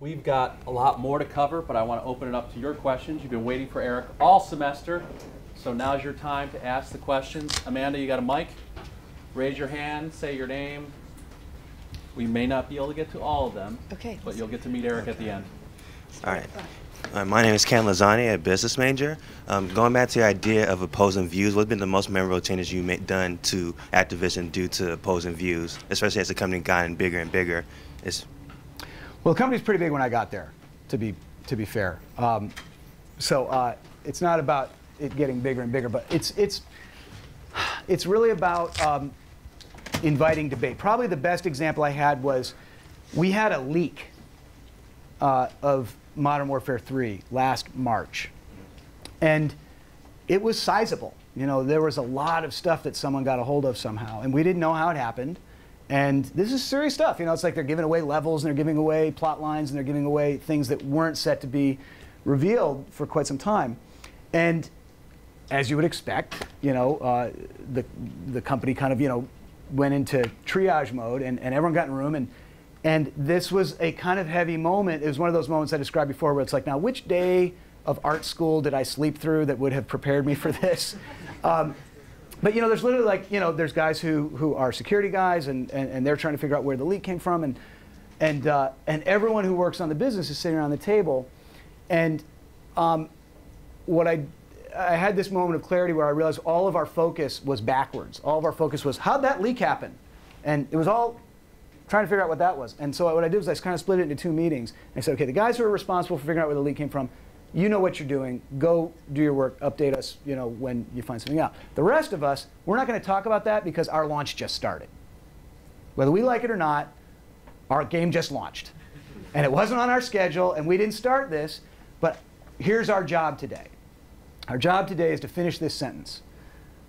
We've got a lot more to cover, but I want to open it up to your questions. You've been waiting for Eric all semester, so now's your time to ask the questions. Amanda, you got a mic? Raise your hand, say your name. We may not be able to get to all of them, Okay. but you'll get to meet Eric at the end. All right. Uh, my name is Ken Lazani, a business major. Um, going back to the idea of opposing views, what's been the most memorable changes you've made, done to Activision due to opposing views, especially as the company gotten bigger and bigger? It's, Well, the company's pretty big when I got there, to be to be fair. Um, so uh, it's not about it getting bigger and bigger, but it's it's it's really about um, inviting debate. Probably the best example I had was we had a leak uh, of Modern Warfare 3 last March, and it was sizable. You know, there was a lot of stuff that someone got a hold of somehow, and we didn't know how it happened. And this is serious stuff. You know, it's like they're giving away levels and they're giving away plot lines and they're giving away things that weren't set to be revealed for quite some time. And as you would expect, you know, uh, the the company kind of you know went into triage mode, and, and everyone got in room, and and this was a kind of heavy moment. It was one of those moments I described before, where it's like, now which day of art school did I sleep through that would have prepared me for this? Um, but you know, there's literally like you know, there's guys who who are security guys, and, and, and they're trying to figure out where the leak came from, and and uh, and everyone who works on the business is sitting around the table, and um, what I I had this moment of clarity where I realized all of our focus was backwards. All of our focus was how'd that leak happen, and it was all trying to figure out what that was. And so what I did was I kind of split it into two meetings. I said, okay, the guys who are responsible for figuring out where the leak came from, you know what you're doing. Go do your work. Update us, you know, when you find something out. The rest of us, we're not going to talk about that because our launch just started. Whether we like it or not, our game just launched. And it wasn't on our schedule, and we didn't start this, but here's our job today. Our job today is to finish this sentence.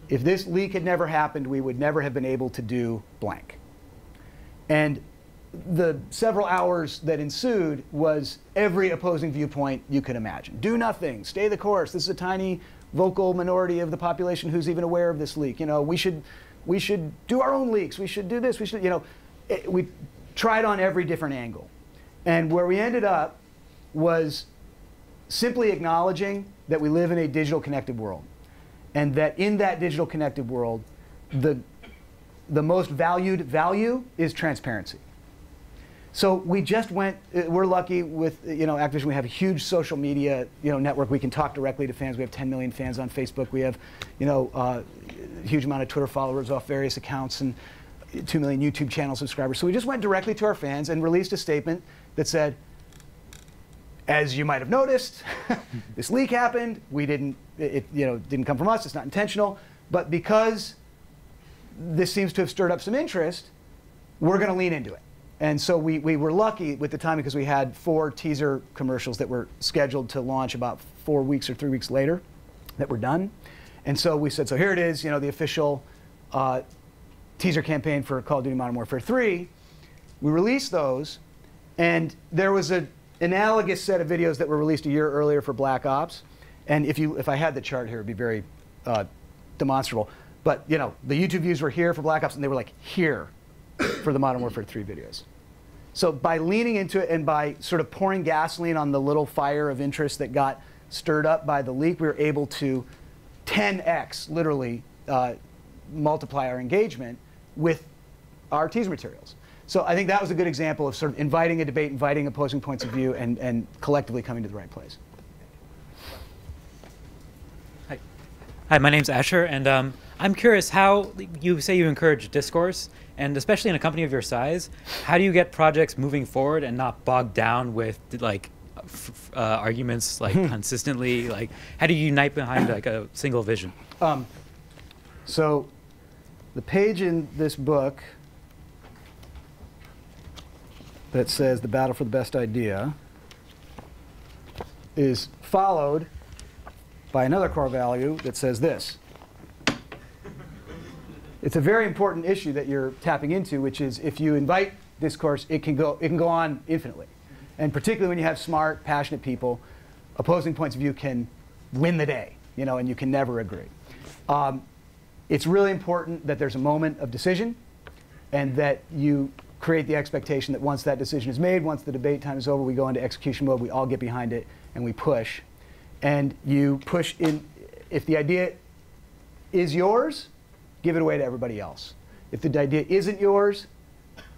If this leak had never happened, we would never have been able to do blank. And the several hours that ensued was every opposing viewpoint you could imagine. Do nothing, stay the course. This is a tiny vocal minority of the population who's even aware of this leak. You know, we should, we should do our own leaks. We should do this. We should, you know, it, we tried on every different angle. And where we ended up was simply acknowledging that we live in a digital connected world. And that in that digital connected world, the, the most valued value is transparency. So we just went. uh, We're lucky with you know Activision. We have a huge social media you know network. We can talk directly to fans. We have 10 million fans on Facebook. We have you know uh, a huge amount of Twitter followers off various accounts and 2 million YouTube channel subscribers. So we just went directly to our fans and released a statement that said, as you might have noticed, this leak happened. We didn't. It you know didn't come from us. It's not intentional. But because this seems to have stirred up some interest, we're going to lean into it. And so we, we were lucky with the timing because we had four teaser commercials that were scheduled to launch about four weeks or three weeks later that were done. And so we said, so here it is, you know, the official uh, teaser campaign for Call of Duty Modern Warfare 3. We released those, and there was an analogous set of videos that were released a year earlier for Black Ops. And if, you, if I had the chart here, it'd be very uh, demonstrable. But, you know, the YouTube views were here for Black Ops, and they were like here for the Modern Warfare 3 videos. So by leaning into it and by sort of pouring gasoline on the little fire of interest that got stirred up by the leak, we were able to 10x, literally, uh, multiply our engagement with our teaser materials. So I think that was a good example of sort of inviting a debate, inviting opposing points of view, and, and collectively coming to the right place. Hi. Hi, my name's Asher, and um, I'm curious how you say you encourage discourse, and especially in a company of your size, how do you get projects moving forward and not bogged down with like uh, arguments like consistently? Like, how do you unite behind like a single vision? Um, so the page in this book that says the battle for the best idea is followed by another core value that says this. It's a very important issue that you're tapping into, which is if you invite discourse, it can go, it can go on infinitely. And particularly when you have smart, passionate people, opposing points of view can win the day, you know, and you can never agree. Um, it's really important that there's a moment of decision and that you create the expectation that once that decision is made, once the debate time is over, we go into execution mode, we all get behind it, and we push. And you push in, if the idea is yours, give it away to everybody else. If the idea isn't yours,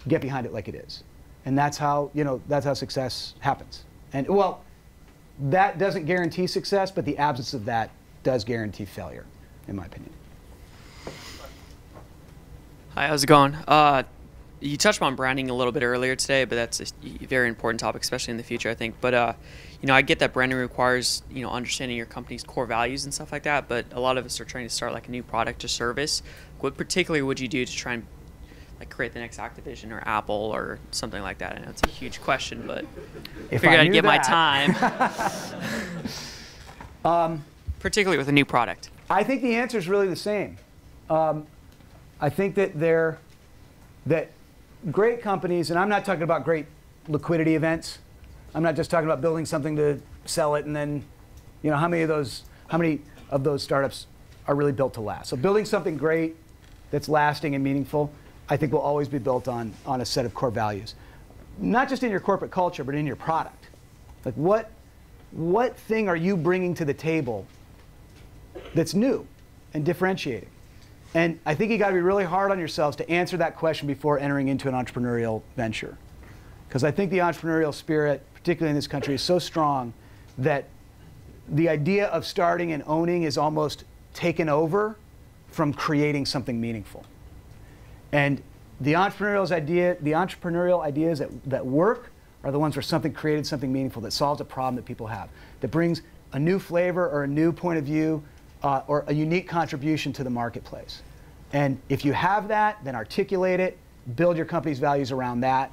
get behind it like it is. And that's how, you know, that's how success happens. And well, that doesn't guarantee success, but the absence of that does guarantee failure, in my opinion. Hi, how's it going? Uh, you touched on branding a little bit earlier today, but that's a very important topic, especially in the future, I think. But uh, you know, I get that branding requires you know understanding your company's core values and stuff like that. But a lot of us are trying to start like a new product or service. What particularly would you do to try and like create the next Activision or Apple or something like that? I know it's a huge question, but If figured I I'd knew get my time. um, particularly with a new product. I think the answer is really the same. Um, I think that they're that great companies, and I'm not talking about great liquidity events. I'm not just talking about building something to sell it and then, you know, how many of those how many of those startups are really built to last? So building something great that's lasting and meaningful, I think will always be built on on a set of core values. Not just in your corporate culture, but in your product. Like what what thing are you bringing to the table that's new and differentiating. And I think you got to be really hard on yourselves to answer that question before entering into an entrepreneurial venture. Because I think the entrepreneurial spirit, particularly in this country, is so strong that the idea of starting and owning is almost taken over from creating something meaningful. And the entrepreneurial idea, the entrepreneurial ideas that, that work are the ones where something created something meaningful that solves a problem that people have, that brings a new flavor or a new point of view uh, or a unique contribution to the marketplace. And if you have that, then articulate it, build your company's values around that,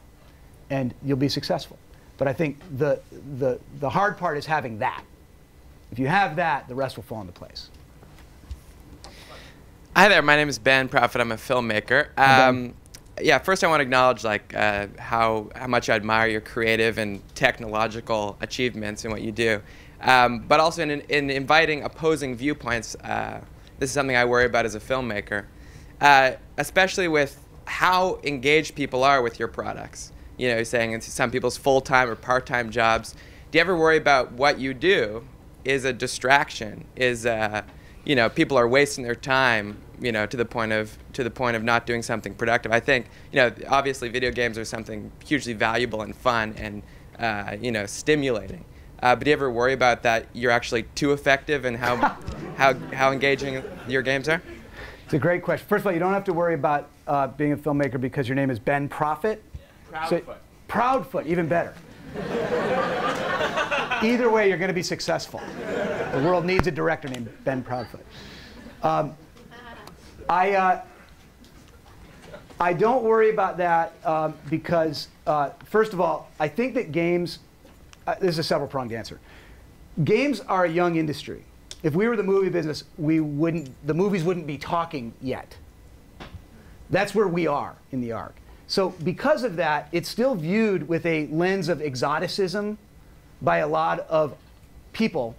and you'll be successful. But I think the, the, the hard part is having that. If you have that, the rest will fall into place. Hi there, my name is Ben Profit. I'm a filmmaker. Um, yeah, first I want to acknowledge like uh, how how much I admire your creative and technological achievements and what you do, um, but also in, in inviting opposing viewpoints. Uh, this is something I worry about as a filmmaker, uh, especially with how engaged people are with your products. You know, saying it's some people's full time or part time jobs. Do you ever worry about what you do is a distraction? Is uh, you know people are wasting their time you know to the point of to the point of not doing something productive i think you know obviously video games are something hugely valuable and fun and uh, you know stimulating uh, but do you ever worry about that you're actually too effective and how how how engaging your games are It's a great question. First of all, you don't have to worry about uh, being a filmmaker because your name is Ben Profit. So- Proudfoot. Proudfoot, even better. Either way, you're going to be successful. The world needs a director named Ben Proudfoot. Um, I, uh, I don't worry about that um, because, uh, first of all, I think that games, uh, this is a several pronged answer. Games are a young industry. If we were the movie business, we wouldn't, the movies wouldn't be talking yet. That's where we are in the arc. So, because of that, it's still viewed with a lens of exoticism by a lot of people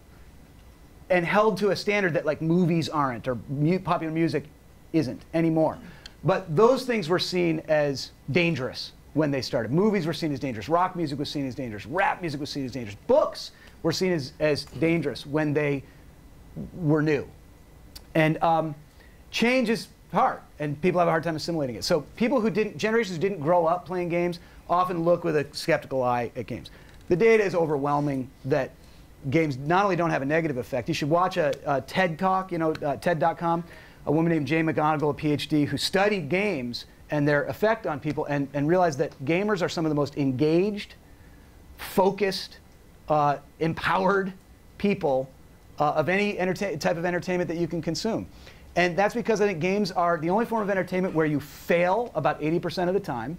and held to a standard that like movies aren't or mu- popular music isn't anymore. But those things were seen as dangerous when they started. Movies were seen as dangerous. Rock music was seen as dangerous. Rap music was seen as dangerous. Books were seen as, as dangerous when they were new. And um, change is hard, and people have a hard time assimilating it. So people who didn't, generations who didn't grow up playing games, often look with a skeptical eye at games. The data is overwhelming that games not only don't have a negative effect. You should watch a, a TED talk, you know, uh, TED.com. A woman named Jane McGonigal, a PhD, who studied games and their effect on people, and, and realized that gamers are some of the most engaged, focused, uh, empowered people uh, of any type of entertainment that you can consume. And that's because I think games are the only form of entertainment where you fail about 80% of the time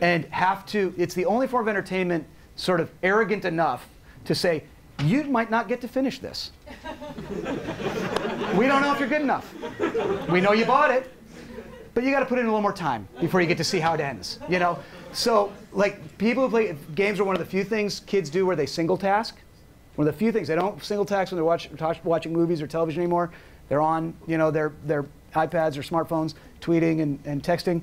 and have to, it's the only form of entertainment sort of arrogant enough to say, you might not get to finish this. we don't know if you're good enough. We know you bought it, but you got to put in a little more time before you get to see how it ends. You know, so like people who play games are one of the few things kids do where they single task. One of the few things they don't single task when they're watch, watch- watching movies or television anymore. They're on, you know, their their iPads or smartphones, tweeting and, and texting.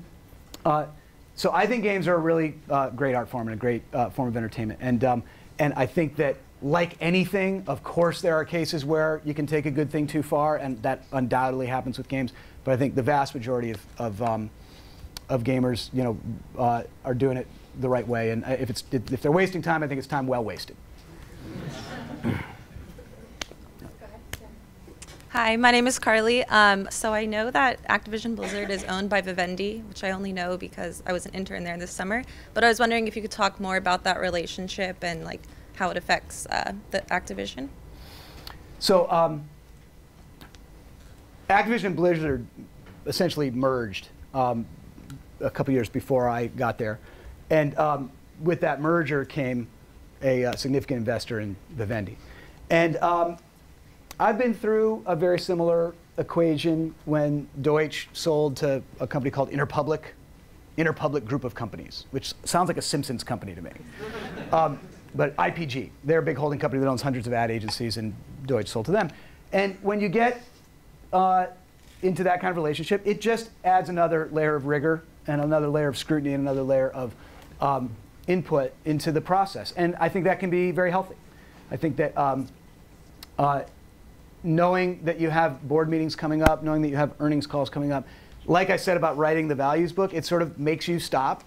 Uh, so I think games are a really uh, great art form and a great uh, form of entertainment. And, um, and I think that, like anything, of course, there are cases where you can take a good thing too far, and that undoubtedly happens with games. But I think the vast majority of, of, um, of gamers, you know, uh, are doing it the right way. And if, it's, if they're wasting time, I think it's time well wasted. Hi, my name is Carly. Um, so I know that Activision Blizzard is owned by Vivendi, which I only know because I was an intern there this summer. But I was wondering if you could talk more about that relationship and like how it affects uh, the Activision. So um, Activision Blizzard essentially merged um, a couple years before I got there, and um, with that merger came a uh, significant investor in Vivendi, and um, I've been through a very similar equation when Deutsch sold to a company called Interpublic, Interpublic Group of Companies, which sounds like a Simpsons company to me. Um, but IPG, they're a big holding company that owns hundreds of ad agencies, and Deutsch sold to them. And when you get uh, into that kind of relationship, it just adds another layer of rigor and another layer of scrutiny and another layer of um, input into the process. And I think that can be very healthy. I think that um, uh, knowing that you have board meetings coming up, knowing that you have earnings calls coming up, like I said about writing the values book, it sort of makes you stop,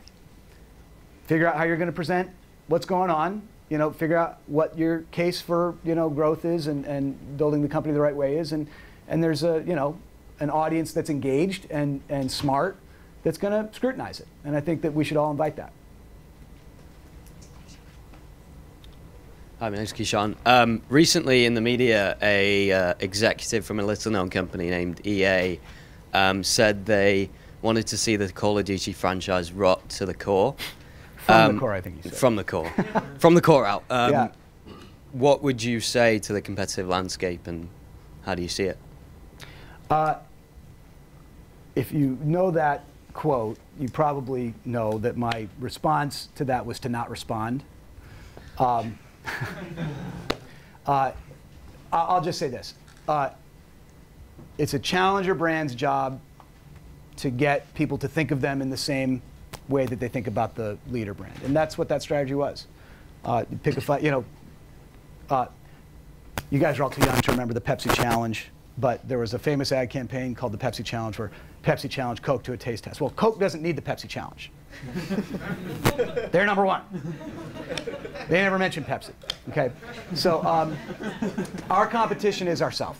figure out how you're going to present what's going on, you know, figure out what your case for you know growth is and, and building the company the right way is, and and there's a you know an audience that's engaged and and smart that's going to scrutinize it, and I think that we should all invite that. Hi, my name's Kishan. Um, recently in the media, a uh, executive from a little-known company named EA um, said they wanted to see the Call of Duty franchise rot to the core. From Um, the core, I think you said. From the core. from the core out. Um, Yeah. What would you say to the competitive landscape and how do you see it? Uh, if you know that quote, you probably know that my response to that was to not respond. Um, uh, I'll just say this. Uh, it's a challenger brand's job to get people to think of them in the same way that they think about the leader brand. And that's what that strategy was. Uh, pick a fight, you know, uh, you guys are all too young to remember the Pepsi Challenge, but there was a famous ad campaign called the Pepsi Challenge where Pepsi challenged Coke to a taste test. Well, Coke doesn't need the Pepsi Challenge. They're number one. They never mentioned Pepsi. Okay, so um, our competition is ourself.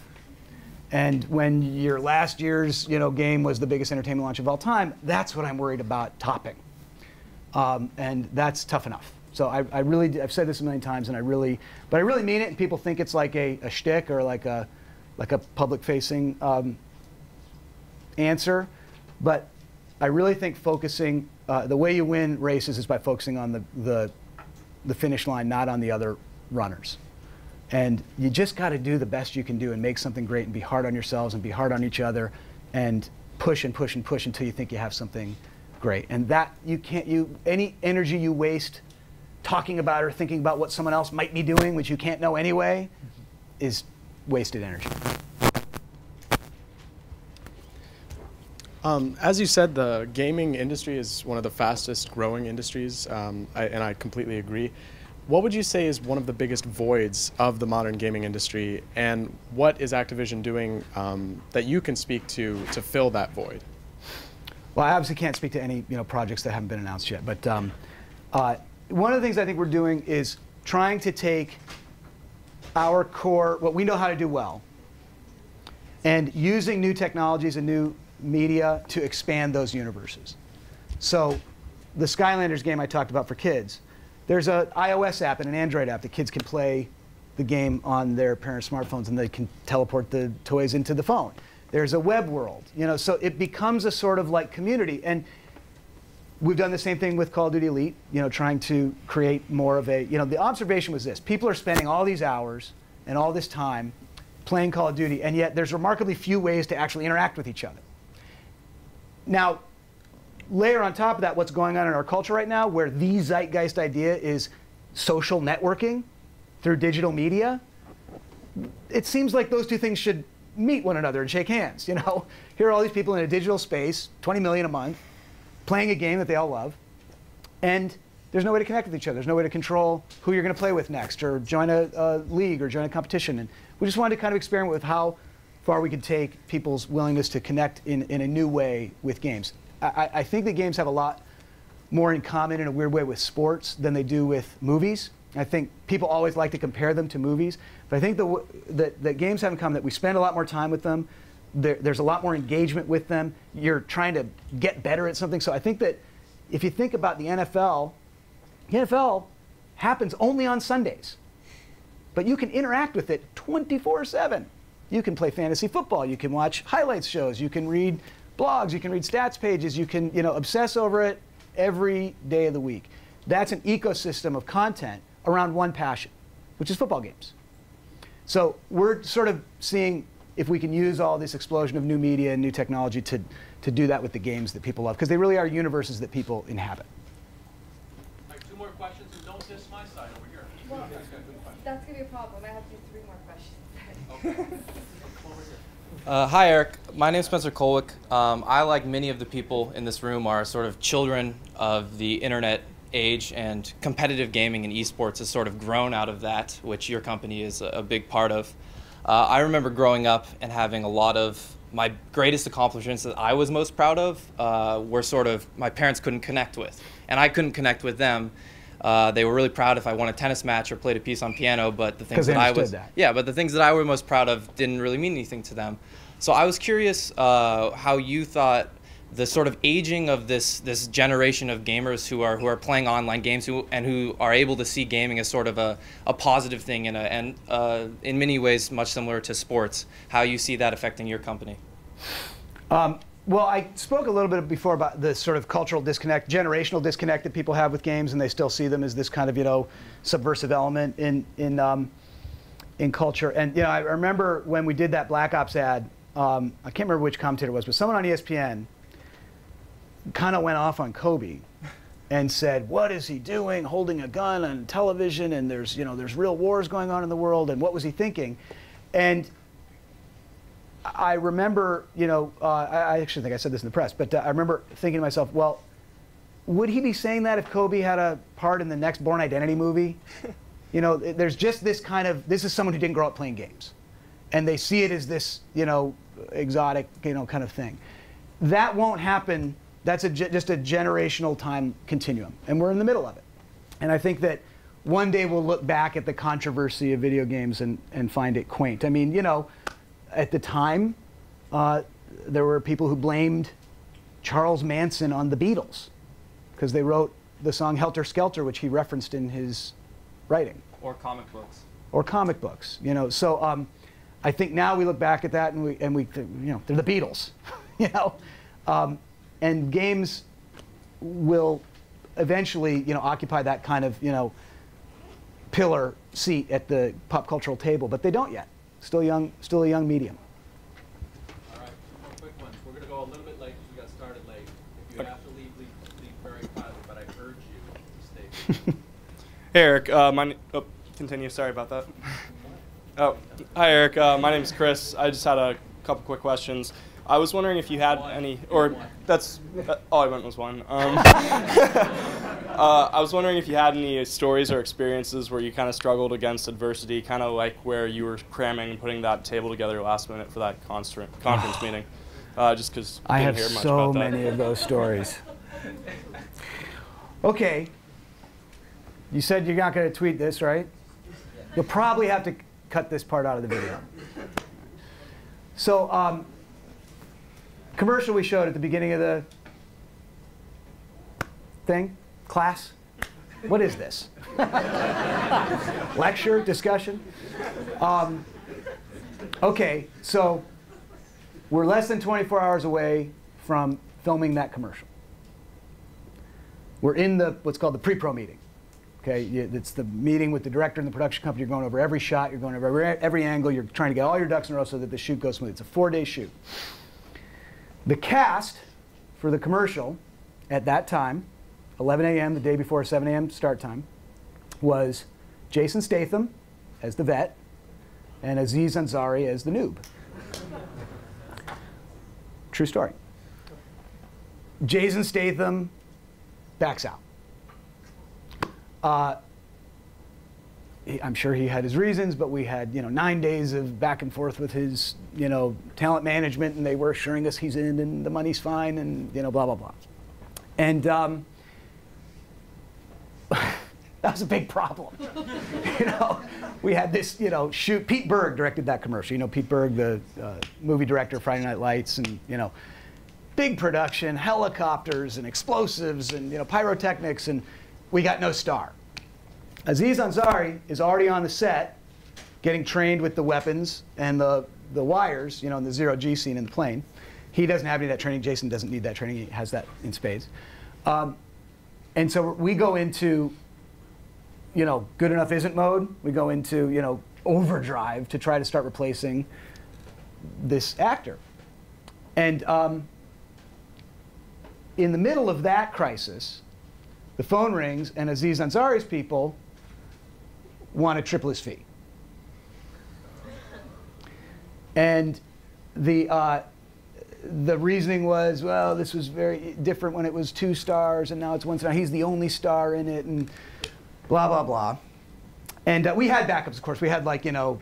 And when your last year's you know game was the biggest entertainment launch of all time, that's what I'm worried about topping. Um, and that's tough enough. So I, I really, I've said this a million times, and I really, but I really mean it. And people think it's like a, a shtick or like a, like a public-facing um, answer, but I really think focusing, uh, the way you win races is by focusing on the, the, the finish line, not on the other runners. And you just got to do the best you can do and make something great and be hard on yourselves and be hard on each other and push and push and push until you think you have something great. And that you can't you any energy you waste talking about or thinking about what someone else might be doing, which you can't know anyway, is wasted energy. Um, as you said, the gaming industry is one of the fastest growing industries, um, I, and I completely agree. What would you say is one of the biggest voids of the modern gaming industry, and what is Activision doing um, that you can speak to to fill that void? Well, I obviously can't speak to any you know projects that haven't been announced yet, but um, uh, one of the things I think we're doing is trying to take our core, what we know how to do well, and using new technologies and new media to expand those universes. So, the Skylanders game I talked about for kids, there's an iOS app and an Android app that kids can play the game on their parents' smartphones and they can teleport the toys into the phone. There's a web world, you know, so it becomes a sort of like community. And we've done the same thing with Call of Duty Elite, you know, trying to create more of a, you know, the observation was this people are spending all these hours and all this time playing Call of Duty, and yet there's remarkably few ways to actually interact with each other. Now, layer on top of that what's going on in our culture right now, where the zeitgeist idea is social networking through digital media. It seems like those two things should meet one another and shake hands. You know, here are all these people in a digital space, 20 million a month, playing a game that they all love, and there's no way to connect with each other. There's no way to control who you're going to play with next, or join a, a league, or join a competition. And we just wanted to kind of experiment with how far we could take people's willingness to connect in, in a new way with games. I, I think that games have a lot more in common in a weird way with sports than they do with movies. I think people always like to compare them to movies, but I think the, that, that games have in common that we spend a lot more time with them. There, there's a lot more engagement with them. You're trying to get better at something. So I think that if you think about the NFL, the NFL happens only on Sundays, but you can interact with it 24 7. You can play fantasy football. You can watch highlights shows. You can read blogs. You can read stats pages. You can, you know, obsess over it every day of the week. That's an ecosystem of content around one passion, which is football games. So we're sort of seeing if we can use all this explosion of new media and new technology to, to do that with the games that people love, because they really are universes that people inhabit. All right, two more questions, and don't diss my side over here. Well, that's going to be a problem. I have to do three more questions. Uh, hi, Eric. My name is Spencer Kolwick. Um, I, like many of the people in this room, are sort of children of the internet age, and competitive gaming and esports has sort of grown out of that, which your company is a, a big part of. Uh, I remember growing up and having a lot of my greatest accomplishments that I was most proud of uh, were sort of my parents couldn't connect with, and I couldn't connect with them. Uh, they were really proud if I won a tennis match or played a piece on piano, but the things that I was that. yeah, but the things that I were most proud of didn't really mean anything to them. So I was curious uh, how you thought the sort of aging of this this generation of gamers who are who are playing online games who, and who are able to see gaming as sort of a, a positive thing and a, and uh, in many ways much similar to sports. How you see that affecting your company? Um, well, I spoke a little bit before about the sort of cultural disconnect, generational disconnect that people have with games, and they still see them as this kind of you know subversive element in in um, in culture. And you know, I remember when we did that Black Ops ad. Um, I can't remember which commentator it was, but someone on ESPN kind of went off on Kobe and said, "What is he doing, holding a gun on television? And there's you know there's real wars going on in the world, and what was he thinking?" And I remember, you know, uh, I I actually think I said this in the press, but uh, I remember thinking to myself, well, would he be saying that if Kobe had a part in the next Bourne Identity movie? you know, there's just this kind of this is someone who didn't grow up playing games, and they see it as this, you know, exotic, you know, kind of thing. That won't happen. That's a, just a generational time continuum, and we're in the middle of it. And I think that one day we'll look back at the controversy of video games and, and find it quaint. I mean, you know, at the time, uh, there were people who blamed Charles Manson on the Beatles because they wrote the song Helter Skelter, which he referenced in his writing, Or comic books? or comic books. You know, so um, I think now we look back at that and we and we you know they're the Beatles, you know, um, and games will eventually you know occupy that kind of you know pillar seat at the pop cultural table, but they don't yet. Still young, still a young medium. All right, two more quick ones. We're going to go a little bit late because we got started late. If you have to leave, leave, leave very quietly, but I urge you to stay. Hey, Eric. Uh, my n- oh, continue. Sorry about that. Oh, hi, Eric. Uh, my name is Chris. I just had a couple quick questions. I was wondering if you had any, or that's that, all I meant was one. Um, uh, I was wondering if you had any stories or experiences where you kind of struggled against adversity, kind of like where you were cramming and putting that table together last minute for that conference conference meeting. Uh, just because I didn't have hear much so many of those stories. Okay. You said you're not going to tweet this, right? You'll probably have to cut this part out of the video. So, um, commercial we showed at the beginning of the thing, class. What is this? Lecture, discussion. Um, okay, so we're less than 24 hours away from filming that commercial. We're in the what's called the pre-pro meeting. Okay, it's the meeting with the director and the production company. You're going over every shot. You're going over every, every angle. You're trying to get all your ducks in a row so that the shoot goes smooth. It's a four-day shoot. The cast for the commercial at that time, 11 a.m. the day before 7 a.m. start time, was Jason Statham as the vet and Aziz Ansari as the noob. True story. Jason Statham backs out. uh, he, I'm sure he had his reasons, but we had you know nine days of back and forth with his you know talent management, and they were assuring us he's in and the money's fine, and you know blah blah blah. And um, that was a big problem. you know, we had this, you know, shoot. Pete Berg directed that commercial. You know, Pete Berg, the uh, movie director of Friday Night Lights, and you know, big production, helicopters and explosives and you know pyrotechnics, and we got no star. Aziz Ansari is already on the set, getting trained with the weapons and the the wires, you know, in the zero G scene in the plane. He doesn't have any of that training. Jason doesn't need that training. He has that in spades. Um, and so we go into, you know, good enough isn't mode. We go into, you know, overdrive to try to start replacing this actor. And um, in the middle of that crisis, the phone rings, and Aziz Ansari's people want to triple his fee. And the, uh, the reasoning was, well, this was very different when it was two stars, and now it's one star. He's the only star in it, and blah, blah, blah. And uh, we had backups, of course. We had, like, you know,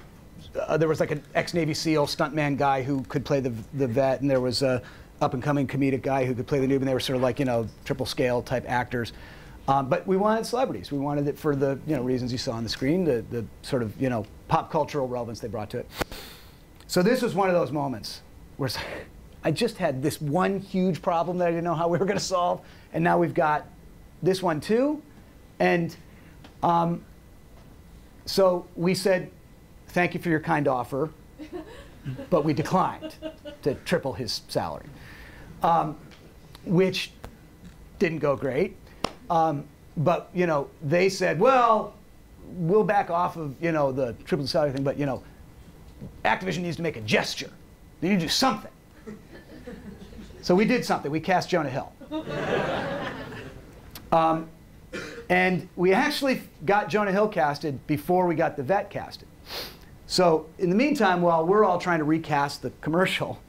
uh, there was like an ex-Navy SEAL stuntman guy who could play the, the vet, and there was a up-and-coming comedic guy who could play the noob, and they were sort of like, you know, triple scale type actors. Um, but we wanted celebrities. We wanted it for the you know reasons you saw on the screen, the, the sort of you know pop cultural relevance they brought to it. So this was one of those moments where I just had this one huge problem that I didn't know how we were going to solve, and now we've got this one too, and um, so we said, thank you for your kind offer, but we declined to triple his salary, um, which didn't go great. Um, but you know, they said, well, we'll back off of you know the triple salary thing, but you know, Activision needs to make a gesture. They need to do something. so we did something. We cast Jonah Hill. Um, and we actually got Jonah Hill casted before we got the vet casted. So in the meantime, while we're all trying to recast the commercial,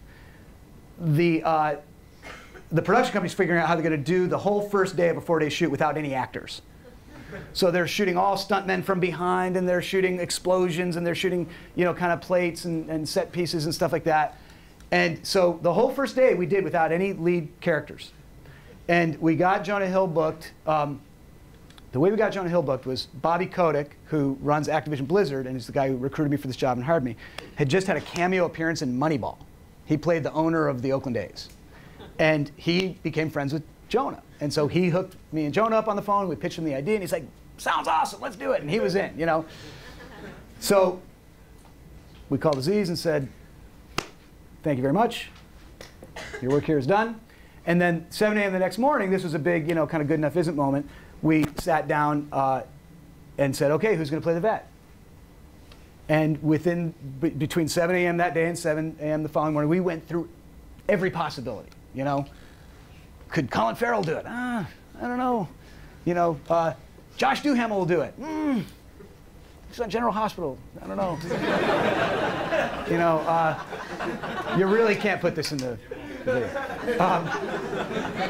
the uh, the production company's figuring out how they're going to do the whole first day of a four-day shoot without any actors. So they're shooting all stuntmen from behind, and they're shooting explosions, and they're shooting, you know, kind of plates and, and set pieces and stuff like that. And so the whole first day we did without any lead characters. And we got Jonah Hill booked. Um, the way we got Jonah Hill booked was Bobby Kotick, who runs Activision Blizzard and is the guy who recruited me for this job and hired me, had just had a cameo appearance in Moneyball. He played the owner of the Oakland A's. And he became friends with Jonah. And so he hooked me and Jonah up on the phone. We pitched him the idea, and he's like, sounds awesome, let's do it. And he was in, you know. So we called Aziz and said, thank you very much. Your work here is done. And then 7 a.m. the next morning, this was a big, you know, kind of good enough isn't moment. We sat down uh, and said, okay, who's going to play the vet? And within between 7 a.m. that day and 7 a.m. the following morning, we went through every possibility. You know, could Colin Farrell do it? Ah, I don't know. You know, uh, Josh Duhamel will do it. Mm, he's on General Hospital. I don't know. you know, uh, you really can't put this in the video. Um,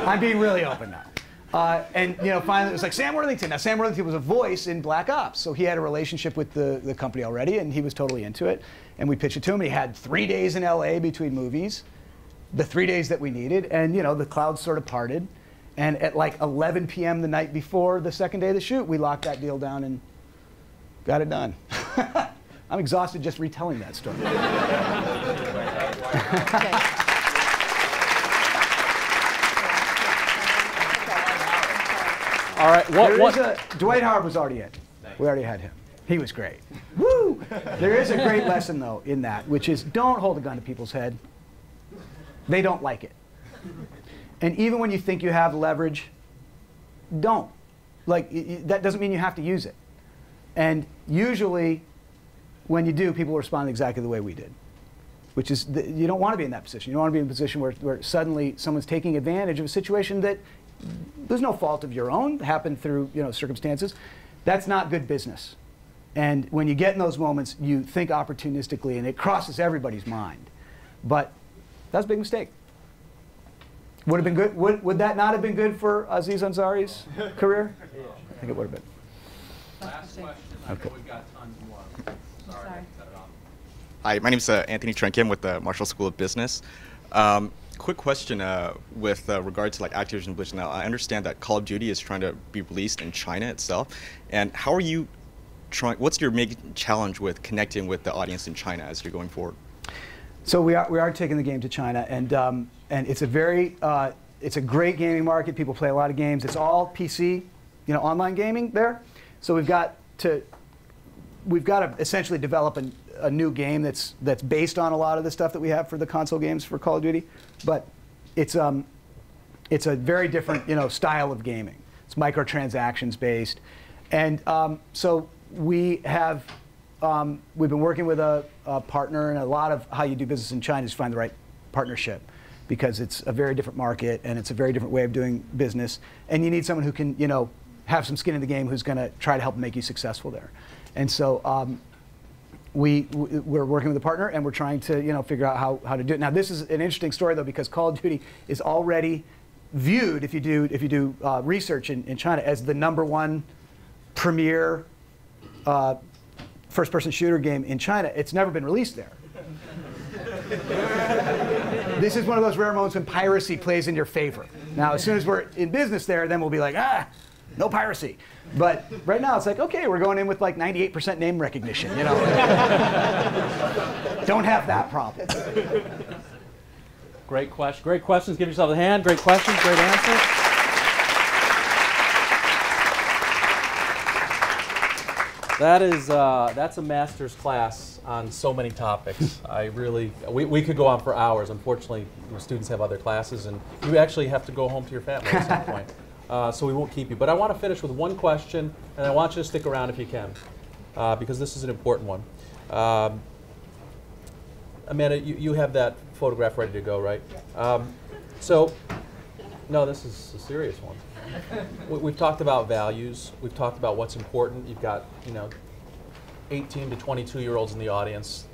I'm being really open now. Uh, and you know, finally, it was like Sam Worthington. Now, Sam Worthington was a voice in Black Ops, so he had a relationship with the, the company already, and he was totally into it. And we pitched it to him. And he had three days in LA between movies the three days that we needed, and you know the clouds sort of parted. And at like 11 p.m. the night before the second day of the shoot, we locked that deal down and got it done. I'm exhausted just retelling that story. All right, what, what? A, Dwight Howard was already in. We already had him. He was great. Woo! There is a great lesson though in that, which is don't hold a gun to people's head. They don't like it. And even when you think you have leverage, don't. Like, that doesn't mean you have to use it. And usually, when you do, people respond exactly the way we did. Which is, the, you don't want to be in that position. You don't want to be in a position where, where suddenly someone's taking advantage of a situation that there's no fault of your own, happened through you know, circumstances. That's not good business. And when you get in those moments, you think opportunistically, and it crosses everybody's mind. But that's a big mistake. Would have been good. Would, would that not have been good for Aziz Ansari's career? I think it would have been. Last question. I Okay. know we've got tons more. Sorry, Sorry. cut it off. Hi, my name is uh, Anthony Trenkin with the Marshall School of Business. Um, quick question uh, with uh, regard to like Activision Blizzard. Now, I understand that Call of Duty is trying to be released in China itself, and how are you trying? What's your main challenge with connecting with the audience in China as you're going forward? So we are, we are taking the game to China, and, um, and it's a very, uh, it's a great gaming market. People play a lot of games. It's all PC, you know, online gaming there. So we've got to, we've got to essentially develop a, a new game that's, that's based on a lot of the stuff that we have for the console games for Call of Duty. But it's, um, it's a very different, you know, style of gaming. It's microtransactions based. And um, so we have um, we've been working with a, a partner, and a lot of how you do business in China is find the right partnership because it's a very different market and it's a very different way of doing business. And you need someone who can, you know, have some skin in the game who's going to try to help make you successful there. And so um, we, we're working with a partner and we're trying to, you know, figure out how, how to do it. Now, this is an interesting story, though, because Call of Duty is already viewed, if you do, if you do uh, research in, in China, as the number one premier uh, first-person shooter game in China. It's never been released there. this is one of those rare moments when piracy plays in your favor. Now, as soon as we're in business there, then we'll be like, ah, no piracy. But right now, it's like, okay, we're going in with like 98% name recognition. You know, don't have that problem. Great question. Great questions. Give yourself a hand. Great questions. Great answers. That is uh, that's a master's class on so many topics. I really we, we could go on for hours. Unfortunately, students have other classes, and you actually have to go home to your family at some point. Uh, so we won't keep you. But I want to finish with one question, and I want you to stick around if you can, uh, because this is an important one. Um, Amanda, you, you have that photograph ready to go, right? Um, so, no, this is a serious one. We, we've talked about values. We've talked about what's important. You've got, you know, 18 to 22 year olds in the audience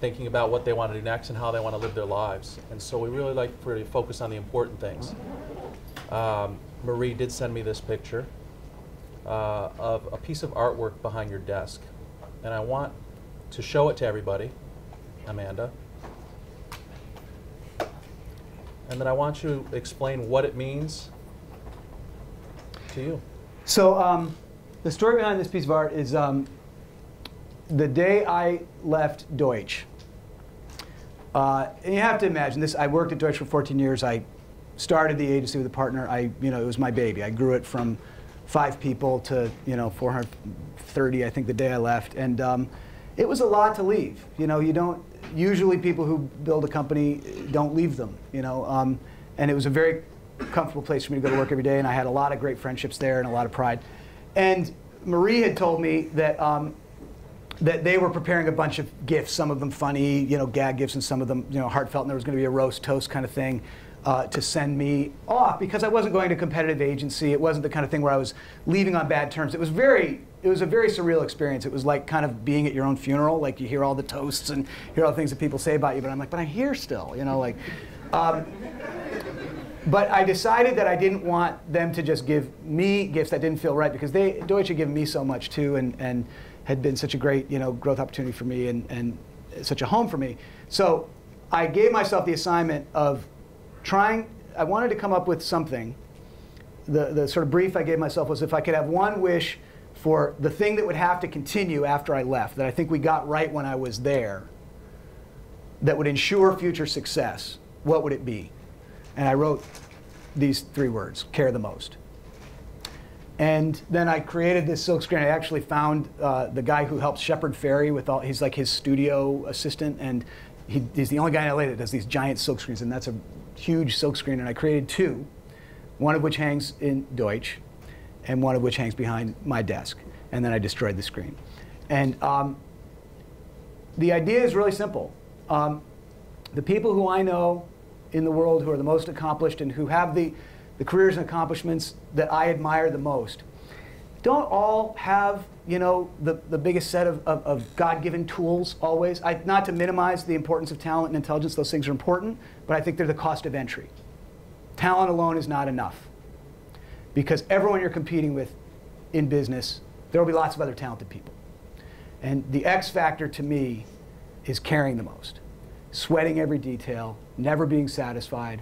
thinking about what they want to do next and how they want to live their lives. And so we really like for you to focus on the important things. Um, Marie did send me this picture uh, of a piece of artwork behind your desk. And I want to show it to everybody, Amanda. And then I want you to explain what it means to you. So um, the story behind this piece of art is um, the day I left Deutsch. Uh, and you have to imagine this. I worked at Deutsch for 14 years. I started the agency with a partner. I, you know, it was my baby. I grew it from five people to, you know, 430. I think the day I left, and um, it was a lot to leave. You know, you don't usually people who build a company don't leave them. You know, um, and it was a very comfortable place for me to go to work every day, and I had a lot of great friendships there and a lot of pride. And Marie had told me that um, that they were preparing a bunch of gifts, some of them funny, you know, gag gifts, and some of them, you know, heartfelt. And there was going to be a roast toast kind of thing uh, to send me off because I wasn't going to competitive agency. It wasn't the kind of thing where I was leaving on bad terms. It was very, it was a very surreal experience. It was like kind of being at your own funeral. Like you hear all the toasts and hear all the things that people say about you, but I'm like, but I'm here still, you know, like. Um, but I decided that I didn't want them to just give me gifts that didn't feel right because they Deutsch had given me so much too and, and had been such a great you know growth opportunity for me and, and such a home for me. So I gave myself the assignment of trying. I wanted to come up with something. The the sort of brief I gave myself was if I could have one wish for the thing that would have to continue after I left that I think we got right when I was there. That would ensure future success. What would it be? And I wrote these three words care the most. And then I created this silk screen. I actually found uh, the guy who helps Shepard Fairey with all, he's like his studio assistant, and he, he's the only guy in LA that does these giant silk screens, and that's a huge silkscreen. And I created two, one of which hangs in Deutsch, and one of which hangs behind my desk. And then I destroyed the screen. And um, the idea is really simple. Um, the people who I know in the world who are the most accomplished and who have the, the careers and accomplishments that I admire the most don't all have you know the, the biggest set of, of, of God-given tools always. I, not to minimize the importance of talent and intelligence, those things are important, but I think they're the cost of entry. Talent alone is not enough because everyone you're competing with in business there will be lots of other talented people. And the X factor to me is caring the most, sweating every detail, never being satisfied,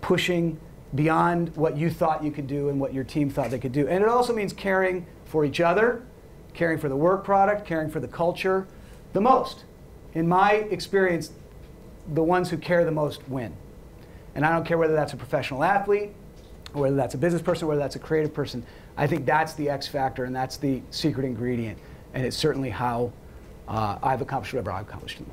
pushing beyond what you thought you could do and what your team thought they could do. And it also means caring for each other, caring for the work product, caring for the culture the most. In my experience, the ones who care the most win. And I don't care whether that's a professional athlete, or whether that's a business person, or whether that's a creative person. I think that's the X factor, and that's the secret ingredient. And it's certainly how uh, I've accomplished whatever I've accomplished in